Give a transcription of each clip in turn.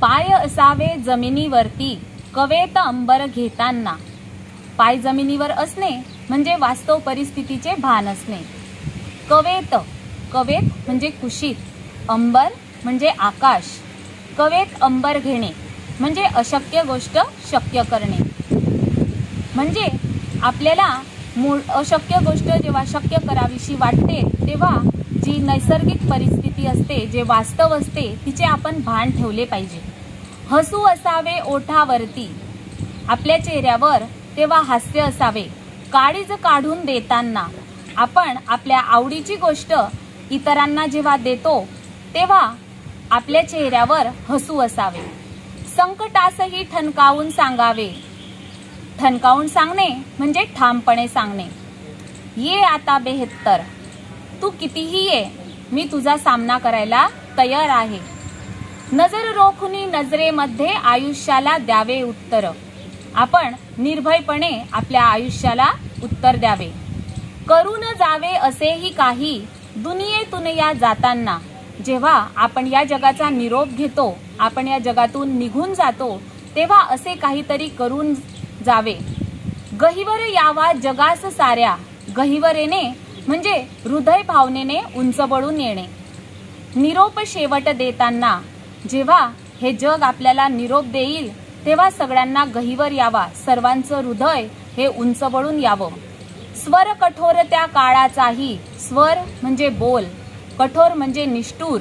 पाय असावे जमिनीवरती कवेत अंबर घेताना. पाय जमिनीवर असणे म्हणजे वास्तव परिस्थितीचे भान असणे. कवेत कवेत म्हणजे कुशीत अंबर म्हणजे आकाश. कवेत अंबर घेणे म्हणजे अशक्य गोष्ट शक्य करणे. म्हणजे आपल्याला मूळ अशक्य गोष्ट जेव्हा शक्य करावीशी वाटते तेव्हा जी नैसर्गिक परिस्थिती असते जे वास्तव असते तिचे आपण भान ठेवले पाहिजे. हसू असावे ओठावरती. आपल्या चेहऱ्यावर तेव्हा हास्य असावे. काळीज काढून देताना आपण आपल्या आवडीची गोष्ट इतरांना जेव्हा देतो तेव्हा आपल्या चेहऱ्यावर हसू असावे. संकटासही ठणकावून सांगावे. ठणकावून सांगणे म्हणजे ठामपणे सांगणे. ये आता बेहत्तर. तू कितीही ये मी तुझा सामना करायला तयार आहे. नजर रोखुनी नजरेमध्ये आयुष्याला द्यावे उत्तर. आपण निर्भयपणे आपल्या आयुष्याला उत्तर द्यावे. करून जावे असेही काही दुनियेतून या जाताना. जेव्हा आपण या जगाचा निरोप घेतो आपण या जगातून निघून जातो तेव्हा असे काहीतरी करून जावे. गहिवर यावा जगास साऱ्या. गहिवरेने म्हणजे हृदय भावनेने उंचबळून येणे. निरोप शेवट देताना जेव्हा हे जग आपल्याला निरोप देईल तेव्हा सगळ्यांना गहिवर यावा सर्वांचं हृदय हे उंच बळून यावं. स्वर कठोर त्या काळाचाही स्वर म्हणजे बोल कठोर म्हणजे निष्ठूर.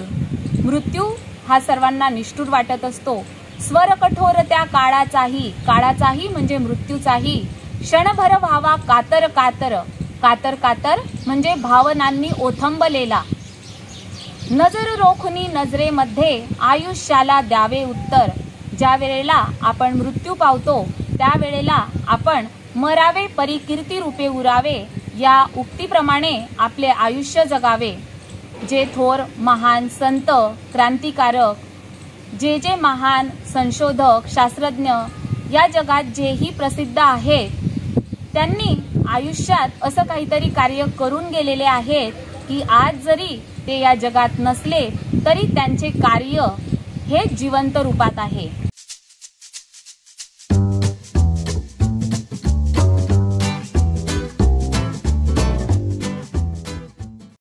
मृत्यू हा सर्वांना निष्ठूर वाटत असतो. स्वर कठोर त्या काळाचाही काळाचाही म्हणजे मृत्यूचाही. क्षणभर व्हावा कातर कातर. कातर कातर म्हणजे भावनांनी ओथंबलेला. नजर रोखुनी नजरेमध्ये आयुष्याला द्यावे उत्तर. ज्या वेळेला आपण मृत्यू पावतो त्यावेळेला आपण मरावे परिकीर्ती रूपे उरावे या उक्तीप्रमाणे आपले आयुष्य जगावे. जे थोर महान संत क्रांतिकारक जे जे महान संशोधक शास्त्रज्ञ या जगात जेही प्रसिद्ध आहेत त्यांनी आयुष्यात असं काहीतरी कार्य करून गेलेले आहेत की आज जरी ते या जगात नसले तरी त्यांचे कार्य हे जिवंत रूपात आहे.